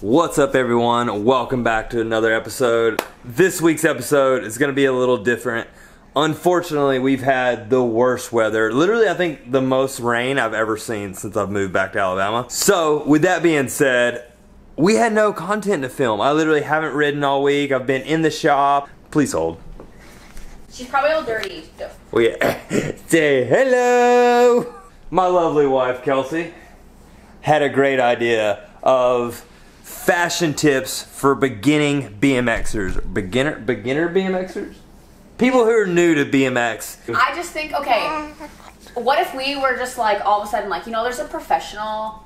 What's up, everyone? Welcome back to another episode. This week's episode is going to be a little different. Unfortunately, we've had the worst weather. Literally, I think the most rain I've ever seen since I've moved back to Alabama. So, with that being said, we had no content to film. I literally haven't ridden all week. I've been in the shop. Please hold. She's probably all dirty. though. Well, yeah. Say hello. My lovely wife, Kelsey, had a great idea of fashion tips for beginning BMXers. Beginner, beginner BMXers? People who are new to BMX. I just think, okay, what if we were just like all of a sudden like, you know, there's a professional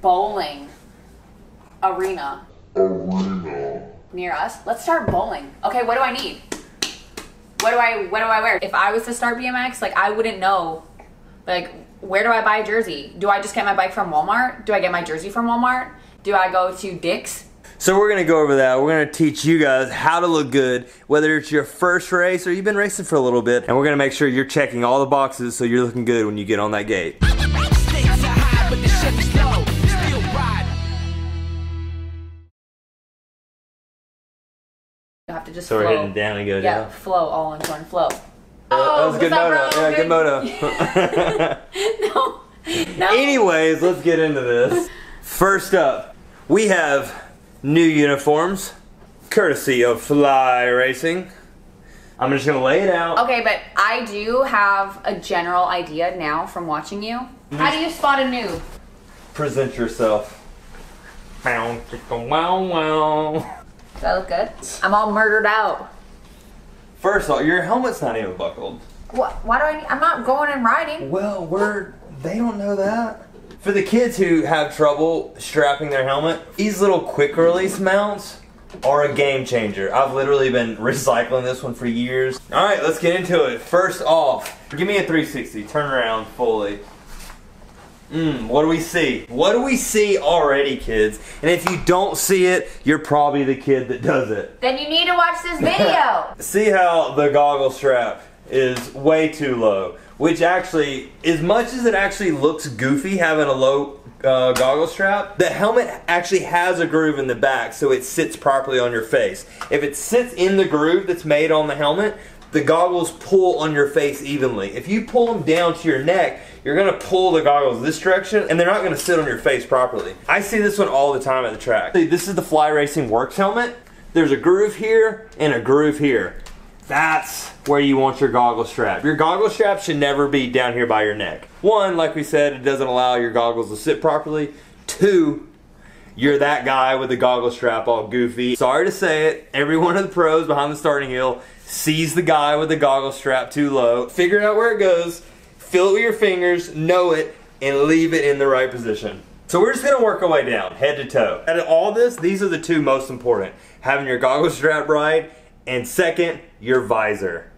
bowling arena near us. Let's start bowling. Okay, what do I need? What do I what do I wear? If I was to start BMX, like I wouldn't know like where do I buy a jersey? Do I just get my bike from Walmart? Do I get my jersey from Walmart? Do I go to Dick's? So we're gonna go over that. We're gonna teach you guys how to look good, whether it's your first race or you've been racing for a little bit, and we're gonna make sure you're checking all the boxes so you're looking good when you get on that gate. Stakes are high, but the ship is low. Still ride. You have to just So we're flow. heading down and go Yeah, down. flow all into one flow. Oh, that was a good moto. Yeah, good moto. no. No. Anyways, let's get into this. First up, we have new uniforms, courtesy of Fly Racing. I'm just gonna lay it out. Okay, but I do have a general idea now from watching you. Mm-hmm. How do you spot a noob? Present yourself. Wow, wow, wow. Does that look good? I'm all murdered out. First of all, your helmet's not even buckled. What? Why do I? Need, I'm not going and riding. Well, we're they don't know that. For the kids who have trouble strapping their helmet, these little quick release mounts are a game changer. I've literally been recycling this one for years. All right, let's get into it. First off, give me a 360. Turn around fully. Mmm, what do we see? What do we see already, kids? And if you don't see it, you're probably the kid that does it. Then you need to watch this video. See how the goggle strap is way too low, which actually, as much as it actually looks goofy having a low uh, goggle strap, the helmet actually has a groove in the back so it sits properly on your face. If it sits in the groove that's made on the helmet, the goggles pull on your face evenly. If you pull them down to your neck, you're gonna pull the goggles this direction and they're not gonna sit on your face properly. I see this one all the time at the track. This is the Fly Racing Werx helmet. There's a groove here and a groove here. That's where you want your goggle strap. Your goggle strap should never be down here by your neck. One, like we said, it doesn't allow your goggles to sit properly. Two, you're that guy with the goggle strap all goofy. Sorry to say it, every one of the pros behind the starting hill sees the guy with the goggle strap too low. Figure out where it goes, feel it with your fingers, know it, and leave it in the right position. So we're just gonna work our way down, head to toe. Out of all this, these are the two most important. Having your goggle strap right, and second, your visor.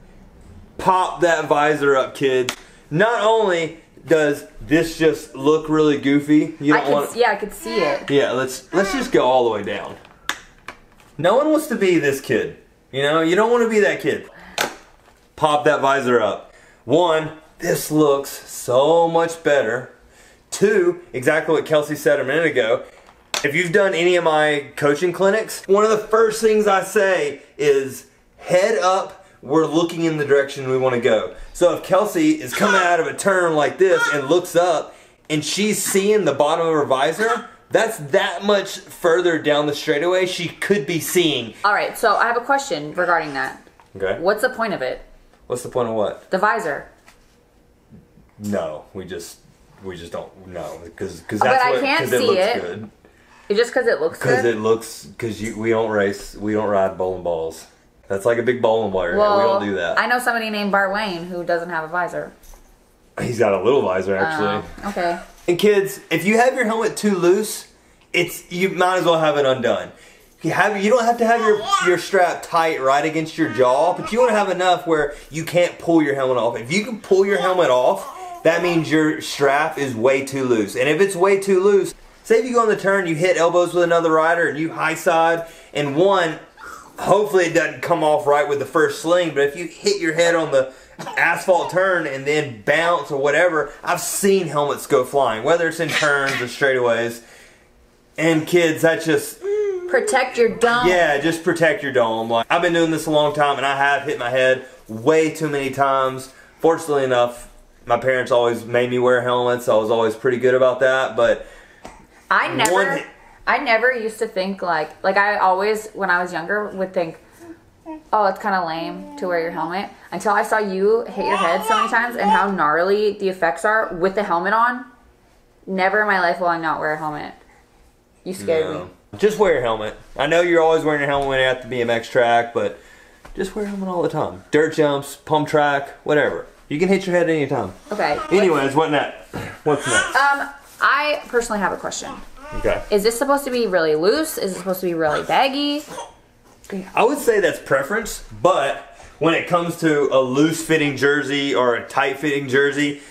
Pop that visor up, kids. Not only does this just look really goofy, you don't want Yeah, I could see it. yeah, let's let's just go all the way down. No one wants to be this kid. You know, you don't want to be that kid. Pop that visor up. One, this looks so much better. Two, exactly what Kelsey said a minute ago. If you've done any of my coaching clinics, one of the first things I say is head up, we're looking in the direction we want to go. So if Kelsey is coming out of a turn like this and looks up and she's seeing the bottom of her visor, that's that much further down the straightaway she could be seeing. All right. So I have a question regarding that. Okay. What's the point of it? What's the point of what? The visor. No, we just we just don't know because because that's But I what can't it see looks it. Just because it looks Because it looks because you we don't race we don't ride bowling balls. That's like a big bowling ball. well, we don't do that. I know somebody named Bart Wayne who doesn't have a visor. He's got a little visor oh, actually. Oh, okay. And kids, if you have your helmet too loose, it's you might as well have it undone. You have you don't have to have your your strap tight right against your jaw, but you want to have enough where you can't pull your helmet off. If you can pull your helmet off, that means your strap is way too loose. And if it's way too loose, say if you go on the turn, you hit elbows with another rider and you high side, and one, hopefully it doesn't come off right with the first sling, but if you hit your head on the asphalt turn and then bounce or whatever, I've seen helmets go flying, whether it's in turns or straightaways. And kids, that just Protect your dome. yeah, just protect your dome. Like I've been doing this a long time, and I have hit my head way too many times. Fortunately enough, my parents always made me wear helmets. So I was always pretty good about that. But I never, One- I never used to think like, like I always, when I was younger, would think, oh, it's kind of lame to wear your helmet. Until I saw you hit your head so many times and how gnarly the effects are with the helmet on. Never in my life will I not wear a helmet. You scared me. Just wear your helmet. I know you're always wearing your helmet when you're at the BMX track, but just wear a helmet all the time. Dirt jumps, pump track, whatever. You can hit your head anytime. Okay. Anyways, what next? What's next? Um, I personally have a question. Okay. Is this supposed to be really loose? Is it supposed to be really baggy? I would say that's preference, but when it comes to a loose fitting jersey or a tight fitting jersey,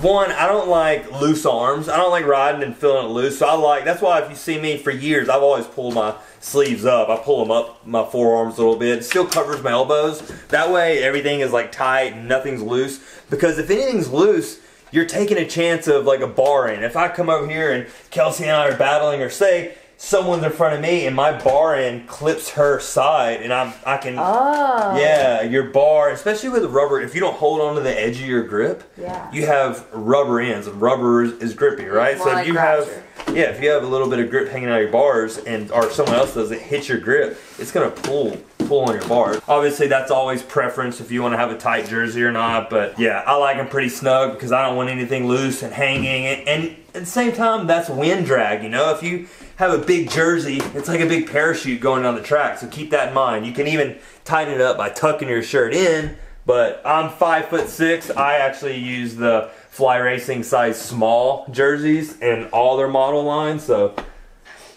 one, I don't like loose arms. I don't like riding and feeling it loose. So I like that's why if you see me for years, I've always pulled my sleeves up. I pull them up my forearms a little bit. It still covers my elbows. That way everything is like tight and nothing's loose. Because if anything's loose, you're taking a chance of like a bar in. If I come over here and Kelsey and I are battling, or say someone's in front of me and my bar end clips her side, and I'm I can Oh. yeah your bar, especially with rubber. If you don't hold on to the edge of your grip, Yeah. you have rubber ends. and Rubber is, is grippy, right? so if you have yeah, if you have a little bit of grip hanging out of your bars, and or someone else does it, hit your grip, it's gonna pull pull on your bars. Obviously, that's always preference if you want to have a tight jersey or not. But yeah, I like them pretty snug because I don't want anything loose and hanging. And, and at the same time, that's wind drag. You know, if you have a big jersey, it's like a big parachute going down the track. So keep that in mind. You can even tighten it up by tucking your shirt in. But I'm five foot six. I actually use the Fly Racing size small jerseys in all their model lines. So,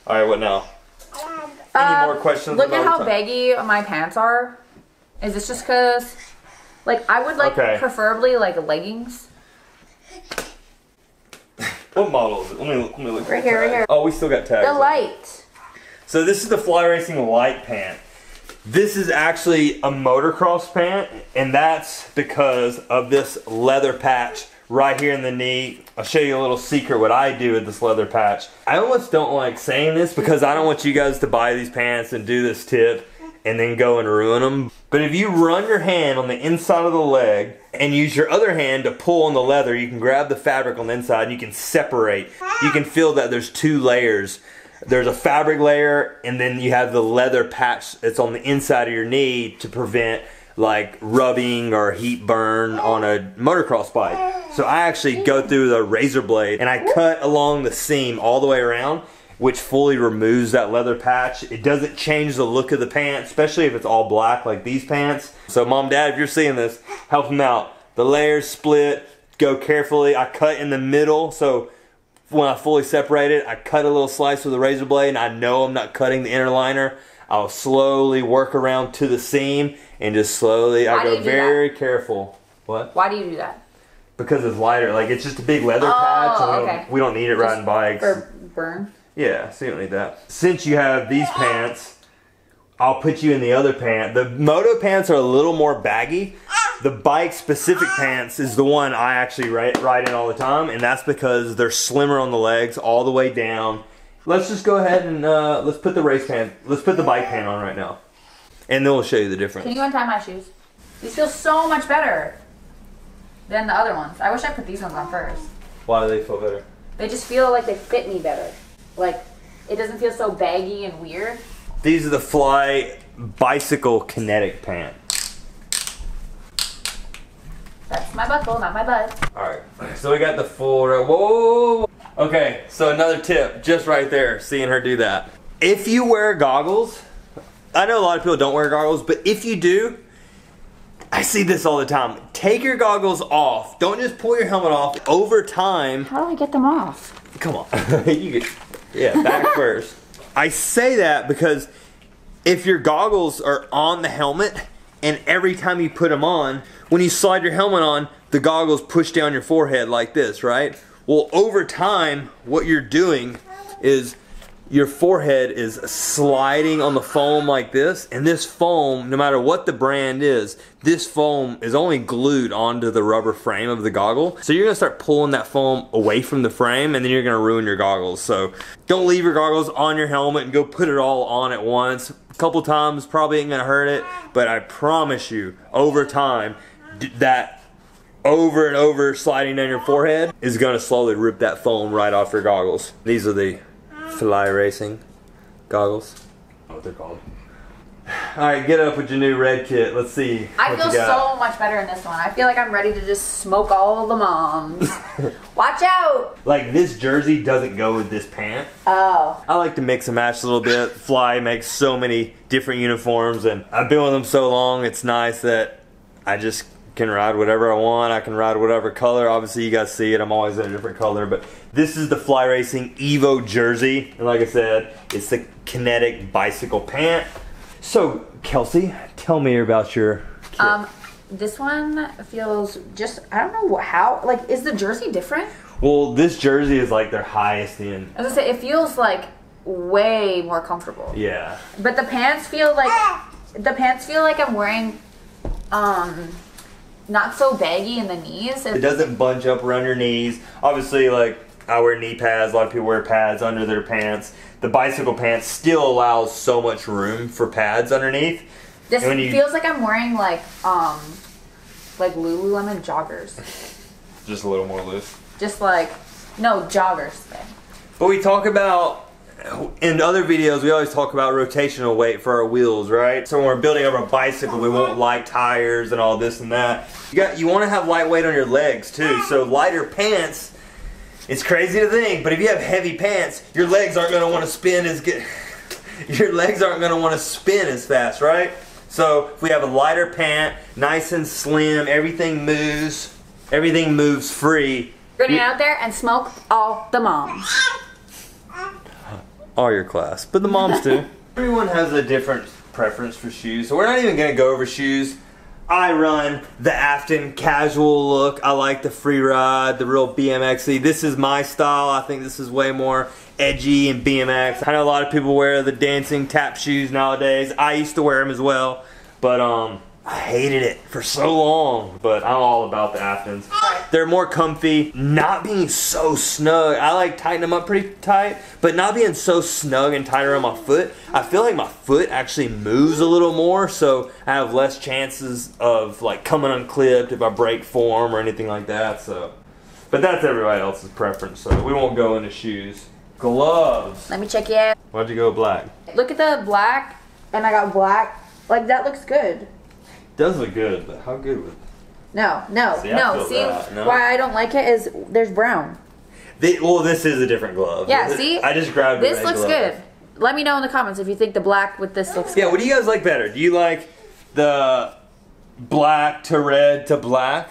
all right, what now? Any Um, more questions? Look at how the- baggy my pants are. Is this just because, like, I would like Okay. preferably like leggings. What model is it? Let me let me look. Right here, right here. Oh, we still got tags. The on light. So this is the Fly Racing Lite Pant. This is actually a motocross pant, and that's because of this leather patch right here in the knee. I'll show you a little secret what I do with this leather patch. I almost don't like saying this because I don't want you guys to buy these pants and do this tip and then go and ruin them. But if you run your hand on the inside of the leg and use your other hand to pull on the leather, you can grab the fabric on the inside and you can separate. You can feel that there's two layers. There's a fabric layer and then you have the leather patch that's on the inside of your knee to prevent like rubbing or heat burn on a motocross bike. So I actually go through the razor blade and I cut along the seam all the way around which fully removes that leather patch. It doesn't change the look of the pants, especially if it's all black like these pants. So, mom, dad, if you're seeing this, help them out. The layers split, go carefully. I cut in the middle, so when I fully separate it, I cut a little slice with a razor blade, and I know I'm not cutting the inner liner. I'll slowly work around to the seam and just slowly, Why I go very careful. What? Why do you do that? Because it's lighter. Like, it's just a big leather Oh, patch, and we, oh, okay. don't, we don't need it riding bikes. For burn. Yeah, so you don't need that. Since you have these pants, I'll put you in the other pant. The moto pants are a little more baggy. Ah! The bike specific ah! pants is the one I actually ride, ride in all the time, and that's because they're slimmer on the legs all the way down. Let's just go ahead and uh, let's put the race pant, let's put the bike pant on right now, and then we'll show you the difference. Can you untie my shoes? These feel so much better than the other ones. I wish I put these ones on first. Why do they feel better? They just feel like they fit me better. Like it doesn't feel so baggy and weird. These are the Fly Bicycle Kinetic Pants. That's my buckle, not my butt. All right, so we got the full. Whoa. Okay, so another tip, just right there, seeing her do that. If you wear goggles, I know a lot of people don't wear goggles, but if you do, I see this all the time. Take your goggles off. Don't just pull your helmet off. Over time, How do I get them off? come on, you get, yeah, back first. I say that because if your goggles are on the helmet and every time you put them on, when you slide your helmet on, the goggles push down your forehead like this, right? Well, over time, what you're doing is your forehead is sliding on the foam like this, and this foam, no matter what the brand is, this foam is only glued onto the rubber frame of the goggle. So you're gonna start pulling that foam away from the frame, and then you're gonna ruin your goggles. So don't leave your goggles on your helmet and go put it all on at once. A couple times probably ain't gonna hurt it, but I promise you, over time, that over and over sliding down your forehead is gonna slowly rip that foam right off your goggles. These are the fly racing goggles. Oh, what they're called. All right, get up with your new red kit. Let's see. I feel so much better in this one. I feel like I'm ready to just smoke all the moms. Watch out! Like this jersey doesn't go with this pant. Oh. I like to mix and match a little bit. Fly makes so many different uniforms, and I've been with them so long. It's nice that I just can ride whatever I want. I can ride whatever color. Obviously, you guys see it. I'm always in a different color, but this is the Fly Racing Evo jersey, and like I said, it's the kinetic bicycle pant. So, Kelsey, tell me about your. Kit. Um, this one feels just, I don't know how, like, is the jersey different? well, this jersey is like their highest end. As I say, it feels like way more comfortable. Yeah. But the pants feel like, the pants feel like I'm wearing, um, not so baggy in the knees. It doesn't bunch up around your knees. Obviously, like I wear knee pads. A lot of people wear pads under their pants. The bicycle pants still allows so much room for pads underneath. This when you- feels like I'm wearing like, um, like Lululemon joggers. Just a little more loose. Just like, no, joggers. But we talk about in other videos. We always talk about rotational weight for our wheels, right? So when we're building up a bicycle, we want light tires and all this and that. You got you want to have light weight on your legs too. So lighter pants. It's crazy to think, but if you have heavy pants, your legs aren't going to want to spin as good. Your legs aren't going to want to spin as fast, right? So if we have a lighter pant, nice and slim, everything moves, everything moves free. We're gonna get out there and smoke all the moms. All your class, but the moms do. Everyone has a different preference for shoes, so we're not even gonna go over shoes. I run the Afton casual look. I like the free ride, the real BMXy. This is my style. I think this is way more edgy and BMX. I know a lot of people wear the dancing tap shoes nowadays. I used to wear them as well, but um, I hated it for so long. But I'm all about the Aftons. They're more comfy, not being so snug. I like tighten them up pretty tight, but not being so snug and tight around my foot. I feel like my foot actually moves a little more, so I have less chances of like coming unclipped if I break form or anything like that. So, but that's everybody else's preference. So we won't go into shoes. Gloves. Let me check you out. Why'd you go black? Look at the black, and I got black. Like that looks good. Does look good, but how good would? No, no, See, I no. feel See, that, no. why I don't like it is there's brown. They, well, this is a different glove. Yeah, see? I just grabbed. a This red looks glove. good. Let me know in the comments if you think the black with this looks Yeah, what do you guys like better? Do you like the black to red to black?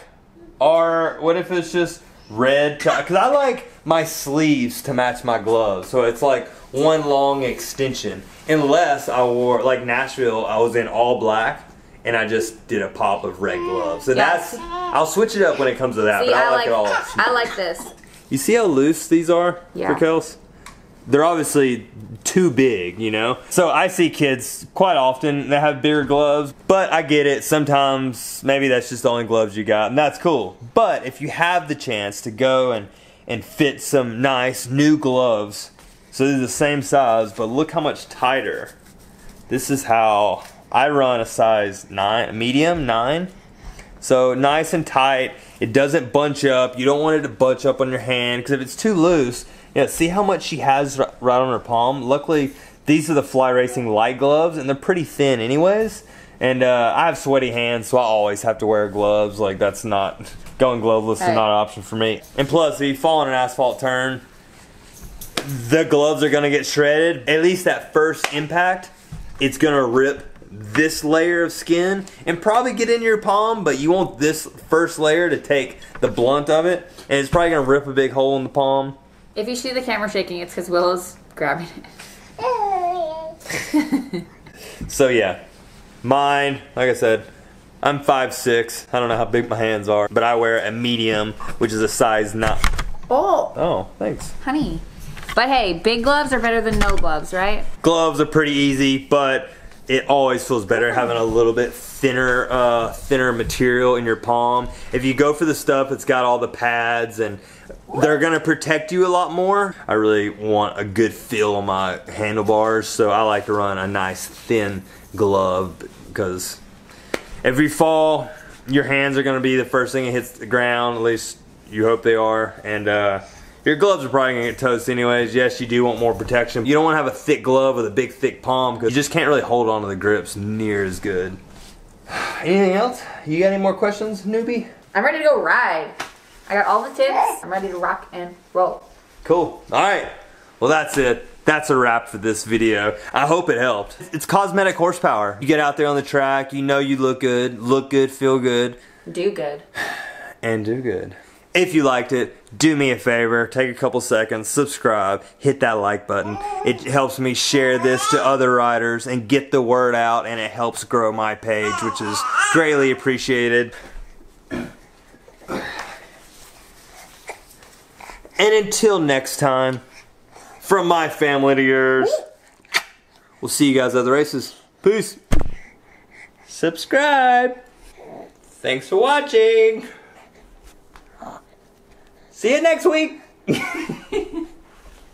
Or what if it's just red to. Because I like my sleeves to match my gloves. So it's like one long extension. Unless I wore, like Nashville, I was in all black. And I just did a pop of red mm, gloves. And Yes. that's, I'll switch it up when it comes to that. See, but I, I like, like it all. I like this. You see how loose these are Yeah. for Kels? They're obviously too big, you know? So I see kids quite often that have bigger gloves, but I get it. Sometimes maybe that's just the only gloves you got, and that's cool. But if you have the chance to go and, and fit some nice new gloves, so they're the same size, but look how much tighter. This is how I run a size 9, medium, 9. So nice and tight. It doesn't bunch up. You don't want it to bunch up on your hand because if it's too loose, yeah. See how much she has right on her palm. Luckily, these are the Fly Racing light gloves, and they're pretty thin, anyways. And uh, I have sweaty hands, so I always have to wear gloves. Like that's not going gloveless is not an option for me. And plus, if you fall on an asphalt turn, the gloves are gonna get shredded. At least that first impact, it's gonna rip this layer of skin and probably get in your palm, but you want this first layer to take the blunt of it, and it's probably gonna rip a big hole in the palm. If you see the camera shaking, it's because Willow's grabbing it. So yeah, mine, like I said, I'm 5'6". I don't know how big my hands are, but I wear a medium, which is a size not... Oh, Oh, thanks. honey. But hey, big gloves are better than no gloves, right? Gloves are pretty easy, but it always feels better having a little bit thinner, uh, thinner material in your palm. If you go for the stuff that's got all the pads and they're gonna protect you a lot more. I really want a good feel on my handlebars, so I like to run a nice thin glove because you fall, your hands are gonna be the first thing that hits the ground. At least you hope they are, and uh, your gloves are probably gonna get toast anyways. Yes, you do want more protection. You don't want to have a thick glove with a big, thick palm because you just can't really hold on to the grips near as good. Anything else? You got any more questions, newbie? I'm ready to go ride. I got all the tips. I'm ready to rock and roll. Cool. All right. Well, that's it. That's a wrap for this video. I hope it helped. It's cosmetic horsepower. You get out there on the track, you know you look good, look good, feel good, Do good. and do good. If you liked it, do me a favor, take a couple seconds, subscribe, hit that like button. It helps me share this to other riders and get the word out, and it helps grow my page, which is greatly appreciated. And until next time, from my family to yours, we'll see you guys at the races. Peace. Subscribe. Thanks for watching. See you next week.